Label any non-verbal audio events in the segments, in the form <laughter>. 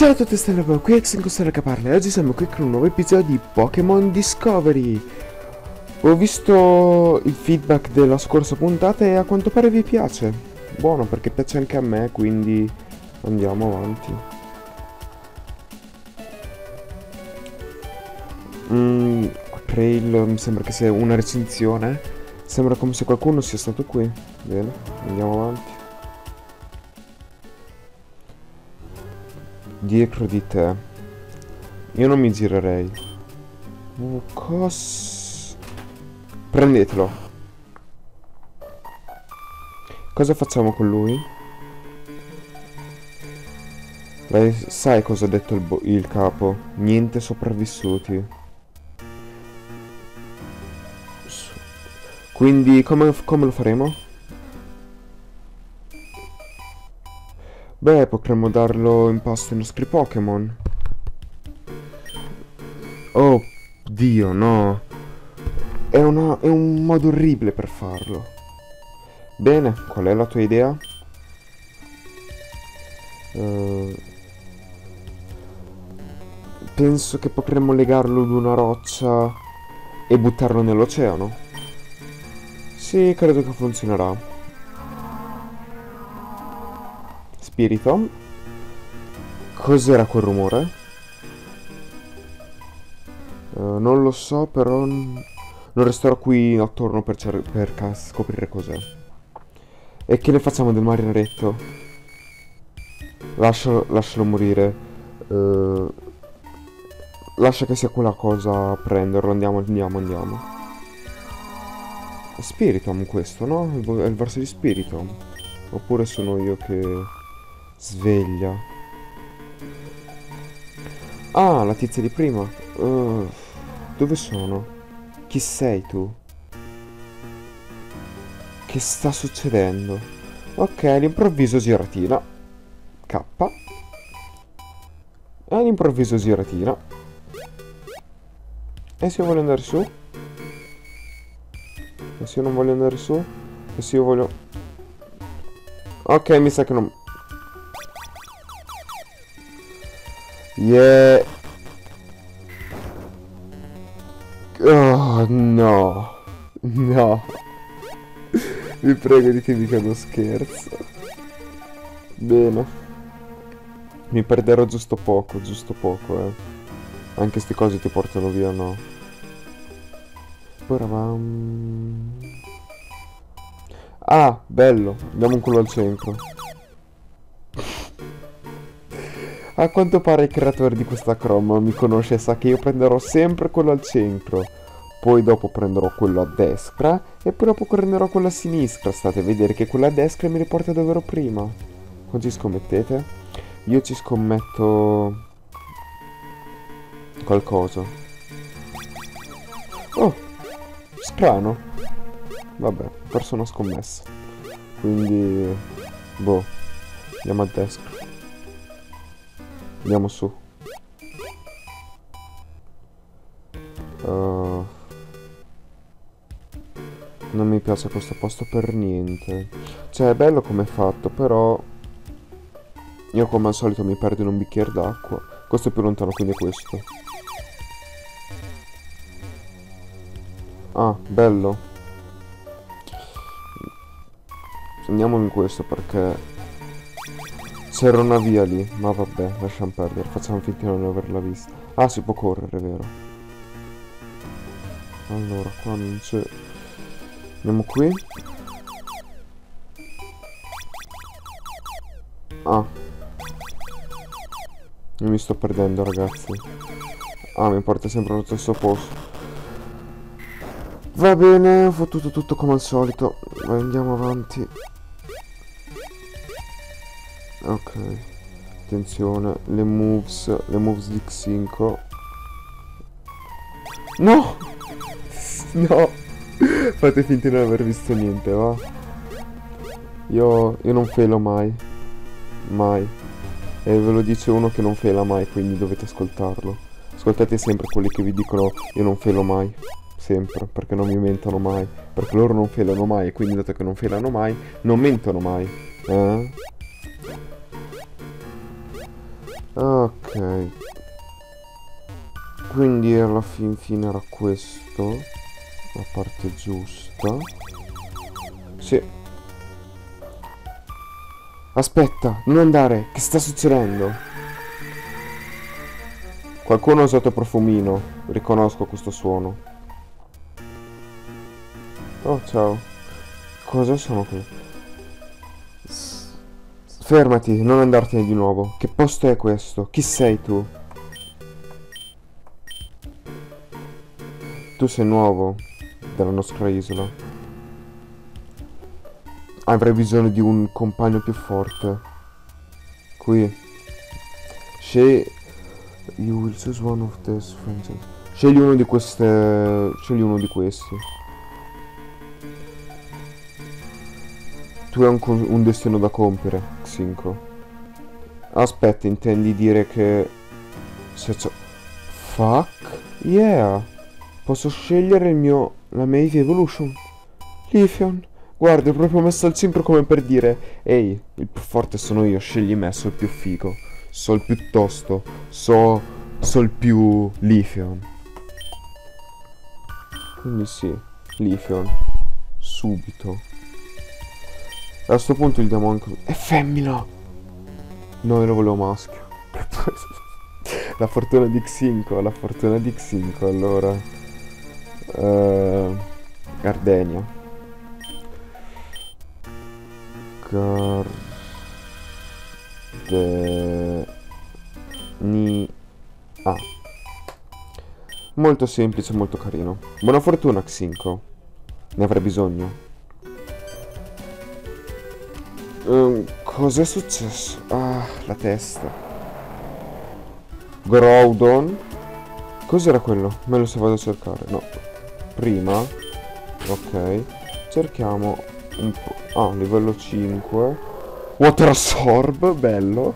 Ciao a tutti Boy, qui è Xencostella che parla. E oggi siamo qui con un nuovo episodio di Pokémon Discovery. Ho visto il feedback della scorsa puntata e a quanto pare vi piace. Buono perché piace anche a me, quindi andiamo avanti. Mm, Trail mi sembra che sia una recensione. Sembra come se qualcuno sia stato qui. Bene, andiamo avanti dietro di te. Io non mi girerei. Oh, cos... Prendetelo. Cosa facciamo con lui? Lei sai cosa ha detto il, il capo? Niente sopravvissuti. Quindi come, come lo faremo? Beh, potremmo darlo in pasto ai nostri Pokémon. Oh, Dio, no. È, una, è un modo orribile per farlo. Bene, qual è la tua idea? Uh, penso che potremmo legarlo ad una roccia e buttarlo nell'oceano. Sì, credo che funzionerà. Spirito. Cos'era quel rumore? Uh, non lo so, però non resterò qui attorno per, per scoprire cos'è. E che ne facciamo del marinaretto? Lascialo, lascialo morire. Uh, lascia che sia quella cosa a prenderlo. Andiamo, andiamo, andiamo. Spiritom questo, no? È il verso di Spiritom. Oppure sono io che... Sveglia. Ah, la tizia di prima. Uh, dove sono? Chi sei tu? Che sta succedendo? Ok, all'improvviso giratina. K. E all'improvviso giratina. E se io voglio andare su? E se io non voglio andare su? E se io voglio... Ok, mi sa che non... Yeah. Oh, no. No. Vi prego ditemi che è uno scherzo. Bene. Mi perderò giusto poco, giusto poco, eh. Anche queste cose ti portano via, no. Ah, bello. Abbiamo un culo al centro. A quanto pare il creatore di questa Chrome mi conosce e sa che io prenderò sempre quello al centro. Poi dopo prenderò quello a destra e poi dopo prenderò quello a sinistra. State a vedere che quello a destra mi riporta dove ero prima. Quanti scommettete? Io ci scommetto... qualcosa. Oh, strano. Vabbè, ho perso una scommessa. Quindi... boh, andiamo a destra. Andiamo su. Uh, non mi piace questo posto per niente. Cioè, è bello come è fatto, però... Io come al solito mi perdo in un bicchiere d'acqua. Questo è più lontano, quindi è questo. Ah, bello. Andiamo in questo perché c'era una via lì, ma vabbè, lasciamo perdere, facciamo finta di non averla vista. Ah, si può correre, vero. Allora, qua non c'è... Andiamo qui. Ah. Io mi sto perdendo, ragazzi. Ah, mi porta sempre allo stesso posto. Va bene, ho fottuto tutto come al solito. Andiamo avanti. Ok. Attenzione, le moves, le moves di Xinco. No! <laughs> No! Fate finta di non aver visto niente, va? Io, io non felo mai. Mai. E ve lo dice uno che non fela mai, quindi dovete ascoltarlo. Ascoltate sempre quelli che vi dicono io non felo mai. Sempre, perché non mi mentono mai. Perché loro non felano mai, quindi dato che non felano mai, non mentono mai. Eh? Ok. Quindi alla fin fine era questo. La parte giusta. Sì. Aspetta, non andare. Che sta succedendo? Qualcuno ha usato profumino. Riconosco questo suono. Oh, ciao. Cosa sono qui? Fermati, non andartene di nuovo. Che posto è questo? Chi sei tu? Tu sei nuovo della nostra isola. Avrei bisogno di un compagno più forte. Qui. Scegli... You will choose one of these friends. Scegli uno di queste... Scegli uno di questi. Tu hai un, un destino da compiere, Xinco. Aspetta, intendi dire che... Se c'ho... Fuck? Yeah! Posso scegliere il mio... La mia EV Evolution? Lithion? Guarda, ho proprio messo al centro come per dire Ehi, il più forte sono io, scegli me, so il più figo So il più tosto So... So il più... Lithion Quindi sì, Lithion Subito a questo punto gli diamo anche... È femmina! No, io lo volevo maschio. <laughs> la fortuna di Xinco, la fortuna di Xinco, allora. Uh, Gardenia. Gardenia. Ah. Molto semplice, molto carino. Buona fortuna Xinco. Ne avrei bisogno. Um, Cos'è successo? Ah, la testa. Groudon. Cos'era quello? Me lo so vado a cercare. No. Prima. Ok. Cerchiamo un po'. Ah, livello 5. Water Absorb, bello.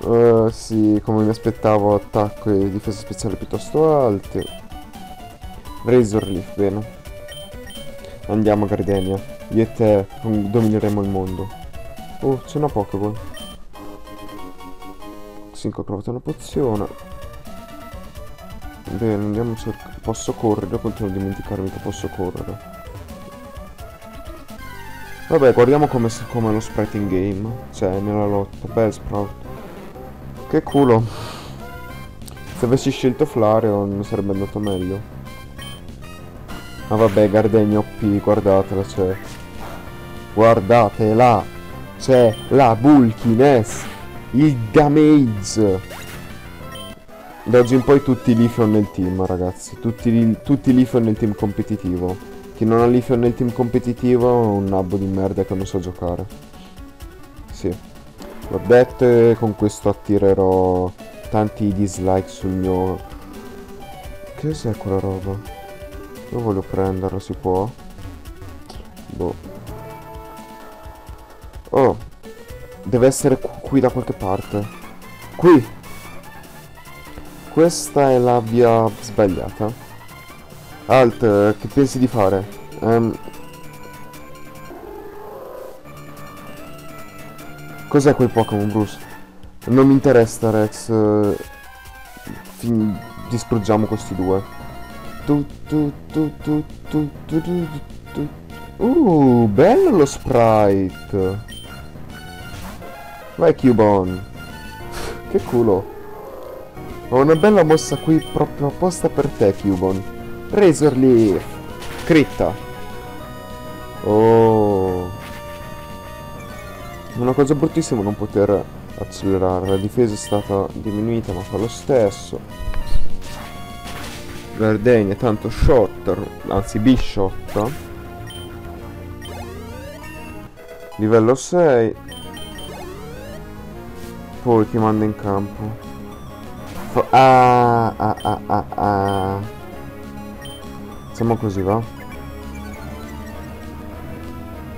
Uh, sì, come mi aspettavo, attacco e difesa speciale piuttosto alte. Razor Leaf, bene. Andiamo a Gardenia. Io e te domineremo il mondo. Oh, c'è una Pokéball. Cinque, ho trovato una pozione. Bene, andiamo a cercare. Posso correre, continuo a dimenticarmi che posso correre. Vabbè, guardiamo come, come lo sprite in game. Cioè, nella lotta. Beh, Sprout. Che culo. Se avessi scelto Flareon sarebbe andato meglio. Ma ah, vabbè, Gardenia OP, guardatela, cioè. Guardatela. C'è la bulkiness. Il damage. Da oggi in poi tutti Lithion nel team, ragazzi. Tutti, tutti Lithion nel team competitivo. Chi non ha Lithion nel team competitivo è un nabbo di merda che non sa giocare. Sì. L'ho detto e con questo attirerò tanti dislike sul mio... Che cos'è quella roba? Io voglio prenderlo, si può? Boh. Oh. Deve essere qui da qualche parte. Qui! Questa è la via sbagliata. Alt, che pensi di fare? Um, Cos'è quel Pokémon, Bruce? Non mi interessa, Rex. Fin distruggiamo questi due. Uh, bello lo sprite. Vai Cubone. che culo. Ho una bella mossa qui proprio apposta per te, Cubone. Razor Leaf. Critta. Oh. Una cosa bruttissima non poter accelerare. La difesa è stata diminuita, ma fa lo stesso. Verdegna, tanto shot, anzi Bishop. Livello 6. Poi ti manda in campo. ah, ah, ah, ah, ah. Siamo così, va?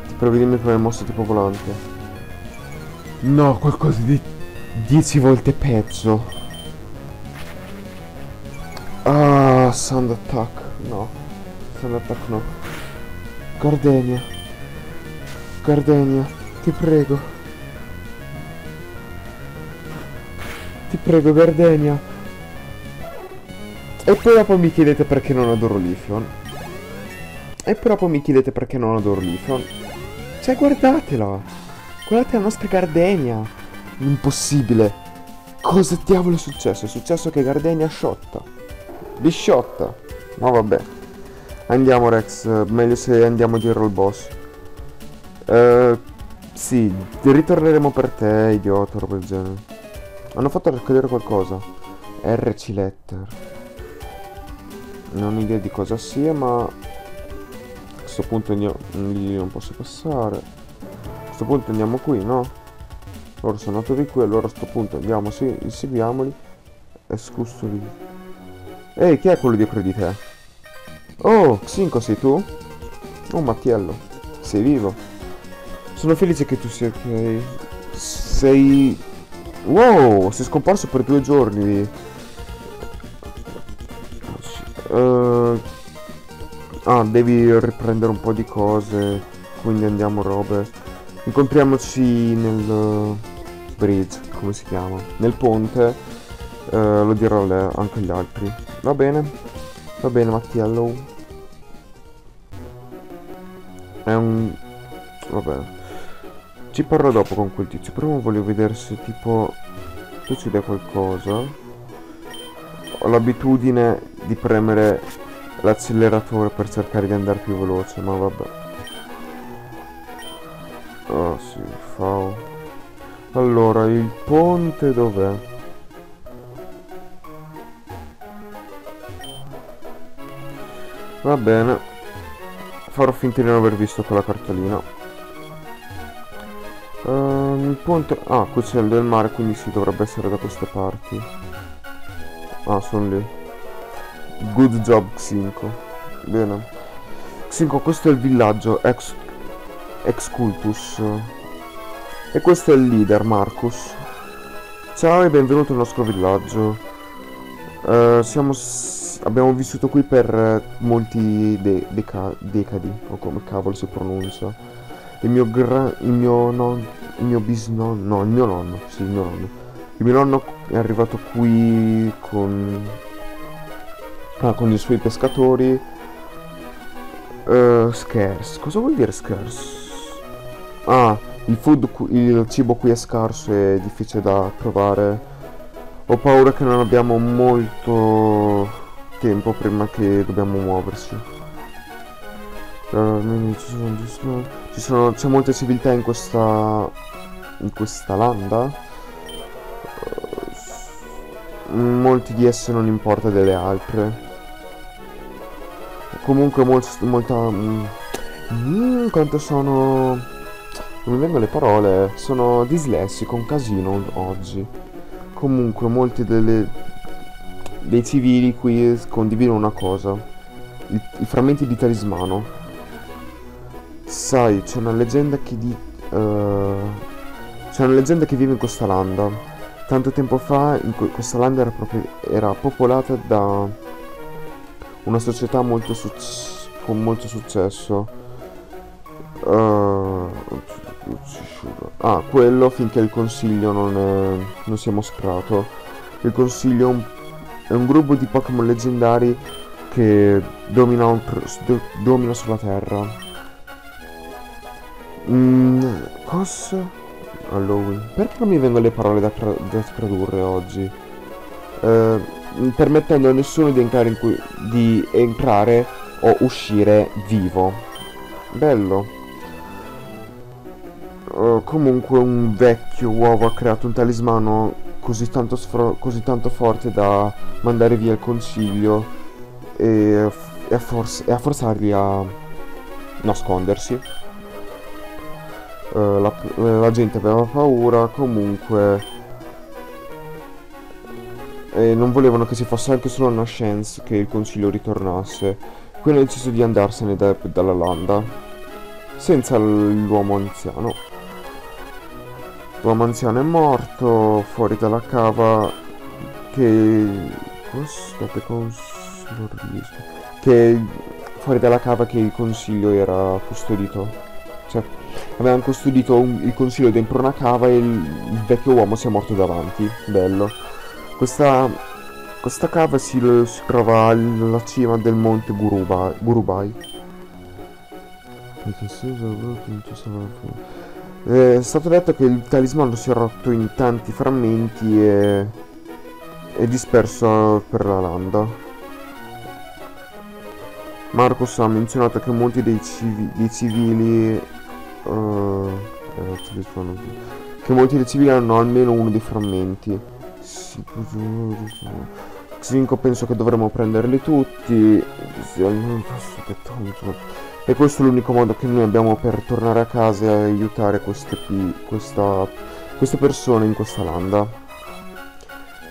Ti provi dimmi come mossa tipo volante. No, qualcosa di 10 volte peggio. Ah, Sand Attack. No. Sand Attack no. Gardenia. Gardenia, ti prego. Ti prego, Gardenia. E poi dopo mi chiedete perché non adoro Lifion. E poi dopo mi chiedete perché non adoro Lifion. Cioè, guardatela. Guardate la nostra Gardenia. Impossibile. Cosa diavolo è successo? È successo che Gardenia sciotta. Bisciotta. Ma vabbè. Andiamo Rex, meglio se andiamo dietro al boss. Uh, sì, ritorneremo per te, idiota, roba del genere. Hanno fatto accadere qualcosa. RC Letter. Non ho idea di cosa sia, ma... A questo punto lì non posso passare. A questo punto andiamo qui, no? Loro sono andati qui, allora a questo punto andiamo, sì, inseguiamoli. Scustoli. Ehi, chi è quello dietro di te? Oh, Xinco sei tu? Oh, Mattiello. Sei vivo. Sono felice che tu sia ok. Sei... Wow, sei scomparso per due giorni. Uh... Ah, devi riprendere un po' di cose. Quindi andiamo, Robert. Incontriamoci nel bridge, come si chiama? Nel ponte. Uh, lo dirò anche agli altri. Va bene. Va bene, Mattiello. È un... Va bene. Ci parlo dopo con quel tizio. Prima voglio vedere se tipo succede qualcosa. Ho l'abitudine di premere l'acceleratore per cercare di andare più veloce, ma vabbè. Oh sì, fao. Allora, il ponte dov'è? Va bene. Farò finta di non aver visto quella cartolina. Uh, il ponte... Ah, qui c'è il del mare, quindi si dovrebbe essere da queste parti. Ah, sono lì. Good job, Xinco. Bene. Xinco, questo è il villaggio, ex... Cultus. E questo è il leader, Marcus. Ciao e benvenuto nel nostro villaggio. Uh, siamo... Abbiamo vissuto qui per molti de deca decadi, o come cavolo si pronuncia. Il mio gran... il mio non il mio bisnonno, no, il mio nonno, sì, il mio nonno. Il mio nonno è arrivato qui con, ah, con i suoi pescatori. Uh, scarce, cosa vuol dire scarce? Ah, il food, il cibo qui è scarso e difficile da trovare. Ho paura che non abbiamo molto tempo prima che dobbiamo muoversi. Uh, ci sono, c'è molte civiltà in questa in questa landa. Molti di esse non importa delle altre. Comunque molto, molta mm, mm, quanto sono non mi vengono le parole sono dislessico un casino oggi. Comunque molti delle, dei civili qui condividono una cosa i, i frammenti di talismano sai c'è una leggenda che di uh, c'è una leggenda che vive in questa landa. Tanto tempo fa questa landa era, era, popolata da una società molto con molto successo. Uh, ah, quello finché il consiglio non, è, non si è mostrato. Il consiglio è un, è un gruppo di Pokémon leggendari che domina, domina sulla Terra. Mm, cosa? Halloween. Perché non mi vengono le parole da, tra da tradurre oggi? Eh, permettendo a nessuno di entrare, di entrare o uscire vivo. Bello. Uh, comunque un vecchio uovo ha creato un talismano così tanto, così tanto forte da mandare via il consiglio e, e, a, e a forzarli a nascondersi. Uh, la, la, gente aveva paura, comunque... E non volevano che si fosse anche solo una chance che il consiglio ritornasse. Quindi hanno deciso di andarsene da, dalla landa. Senza l'uomo anziano. L'uomo anziano è morto, fuori dalla cava che... Aspetta, cons... non. Che... Fuori dalla cava che il consiglio era custodito. Cioè, Avevano custodito un, il consiglio dentro una cava e il, il, vecchio uomo si è morto davanti. Bello. Questa, questa cava si, si trova alla cima del monte Gurubai. Gurubai. È stato detto che il talismano si è rotto in tanti frammenti e è disperso per la landa. Marcos ha menzionato che molti dei, civi dei civili uh, che molti dei civili hanno almeno uno dei frammenti. Xinco penso che dovremmo prenderli tutti. E questo è l'unico modo che noi abbiamo per tornare a casa e aiutare queste, questa, queste persone in questa landa.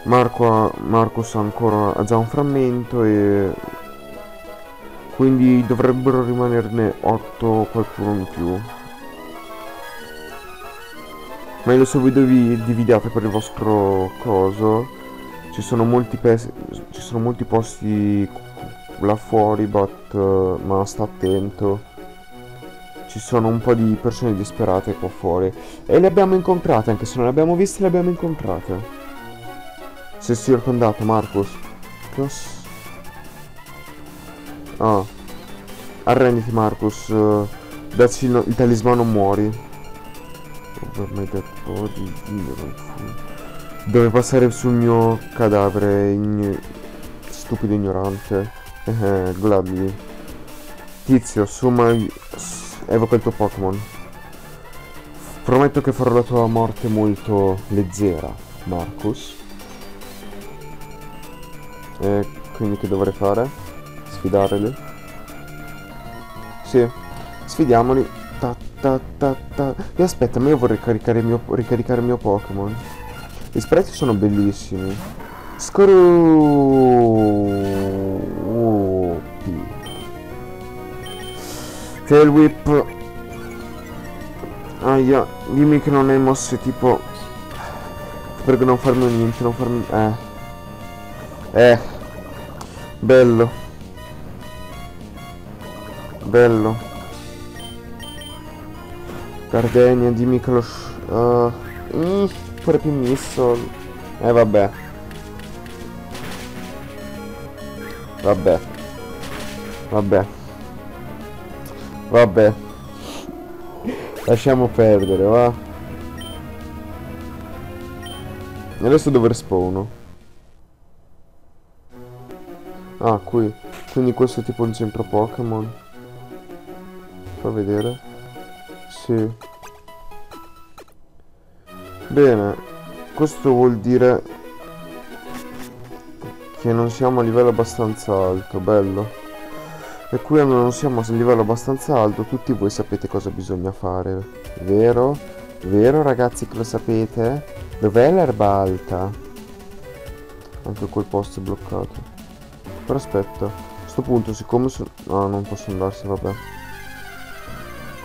Marco ha, Marcos ancora ha già un frammento e quindi dovrebbero rimanerne 8 qualcuno in più. Meglio se voi vi dividiate per il vostro coso. Ci sono molti ci sono molti posti là fuori, but, uh, ma sta attento. Ci sono un po' di persone disperate qua fuori. E le abbiamo incontrate, anche se non le abbiamo viste, le abbiamo incontrate. Sei circondato, Marcus. Cos... Ah. Arrenditi, Marcus. Uh, dacci il, il talismano, muori. Dove passare sul mio cadavere, ign... stupido ignorante. Eh, Gladly. Tizio, summa... Evoca il tuo Pokémon. Prometto che farò la tua morte molto leggera, Marcus. E quindi che dovrei fare? Sfidarli? Sì, sfidiamoli. Ta ta ta ta. E aspetta, ma io vorrei caricare il mio, ricaricare il mio Pokémon. Gli sprezzi sono bellissimi. Screw. Tail Whip Aia Dimmi che non hai mosse tipo Prego non farmi niente Non farmi Eh Eh Bello Bello Gardenia dimmi che lo uh, mm, Pure più missile Eh vabbè Vabbè Vabbè Vabbè. Lasciamo perdere, va. Adesso dove spawno? Ah, qui. Quindi questo è tipo un centro Pokémon. Fa vedere. Sì. Bene. Questo vuol dire che non siamo a livello abbastanza alto. Bello. E qui non siamo a livello abbastanza alto, tutti voi sapete cosa bisogna fare, vero? Vero ragazzi che lo sapete? Dov'è l'erba alta? Anche quel posto è bloccato. Però aspetta, a questo punto siccome sono... No, non posso andarsi, vabbè.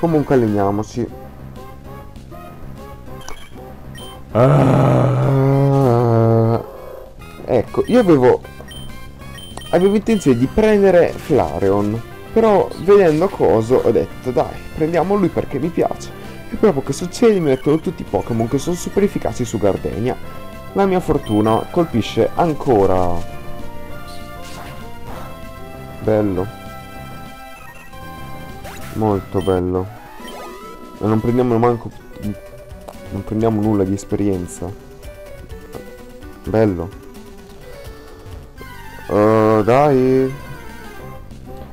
Comunque alleniamoci. Ah, ecco, io avevo avevo intenzione di prendere Flareon, però vedendo coso ho detto dai, prendiamo lui perché mi piace. E proprio che succede mi mettono tutti i Pokémon che sono super efficaci su Gardenia. La mia fortuna colpisce ancora. Bello. Molto bello. E non prendiamo manco... Non prendiamo nulla di esperienza. Bello. Uh, dai.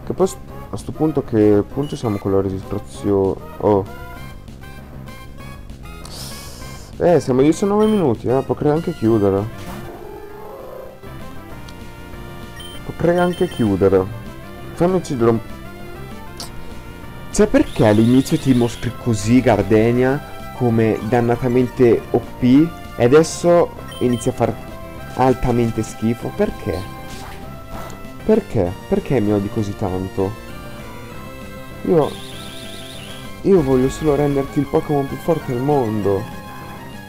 Che poi a sto punto che punto siamo con la registrazione. Oh. Eh, siamo a 19 minuti, eh. Potrei anche chiudere. Potrei anche chiudere. Fammi uccidere un... Cioè perché all'inizio ti mostri così Gardenia come dannatamente OP e adesso inizia a far altamente schifo? Perché? Perché? Perché mi odi così tanto? Io... Io voglio solo renderti il Pokémon più forte al mondo.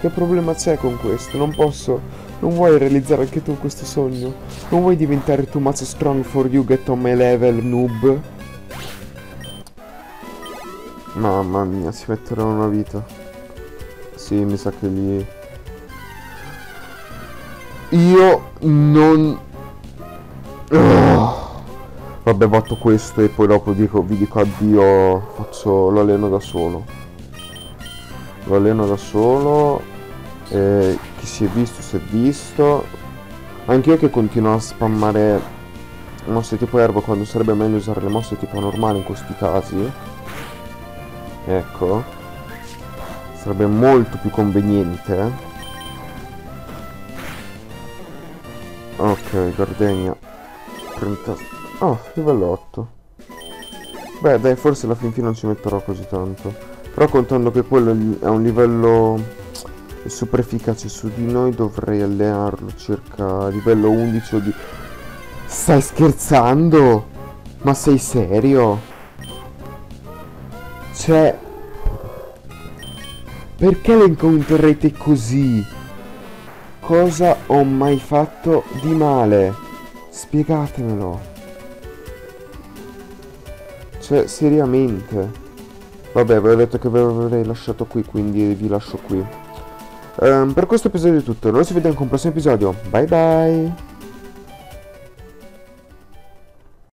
Che problema c'è con questo? Non posso... Non vuoi realizzare anche tu questo sogno? Non vuoi diventare too much strong for you get on my level, noob? Mamma mia, si metterà una vita. Sì, mi sa che gli... io non... Oh. Vabbè, fatto questo e poi dopo dico, vi dico addio, faccio l'alleno da solo. Lo alleno da solo, eh, chi si è visto si è visto. Anche io che continuo a spammare mosse tipo erba quando sarebbe meglio usare le mosse tipo normali in questi casi. Ecco. Sarebbe molto più conveniente. Ok, gardenia. 30... Oh, livello 8. Beh, dai, forse alla fin fine non ci metterò così tanto. Però contando che quello è un livello super efficace su di noi, dovrei allenarlo circa livello 11 o di... Stai scherzando? Ma sei serio? Cioè... Perché le incontrerete così? Cosa ho mai fatto di male? Spiegatemelo. Cioè, seriamente. Vabbè, ho detto che ve l'avrei lasciato qui, quindi vi lascio qui. Um, per questo episodio è tutto. Noi ci vediamo con un prossimo episodio. Bye bye.